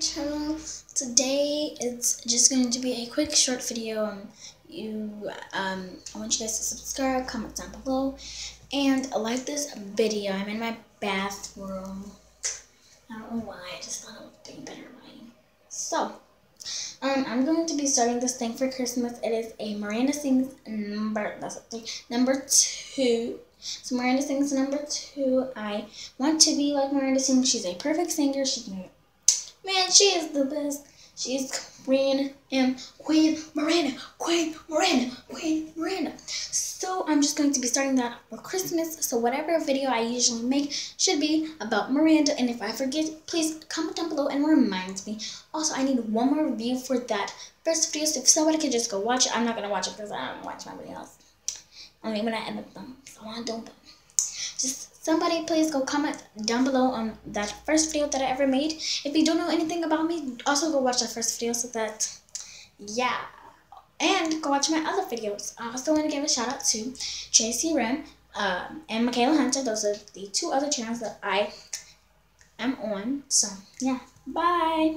channel. Today it's just going to be a quick short video. Um you um i want you guys to subscribe comment down below and like this video. I'm in my bathroom. I don't know why i just thought it would be better lighting. So um i'm going to be starting this thing for christmas. It is a miranda sings number that's thing number two. So Miranda sings number two. I want to be like Miranda sings. She's a perfect singer. She can Man, she is the best. She's Queen and Queen Miranda, Queen Miranda, Queen Miranda. So I'm just going to be starting that for Christmas. So whatever video I usually make should be about Miranda. And if I forget, please comment down below and remind me. Also, I need one more review for that first video. So if somebody could just go watch it, I'm not going to watch it because I don't watch my videos. Mean, when I edit them. So I don't. Somebody please go comment down below on that first video that I ever made. If you don't know anything about me, also go watch that first video so that, yeah. And go watch my other videos. I also want to give a shout out to JC Ren um, and Michaela Hunter. Those are the two other channels that I am on. So, yeah. Bye.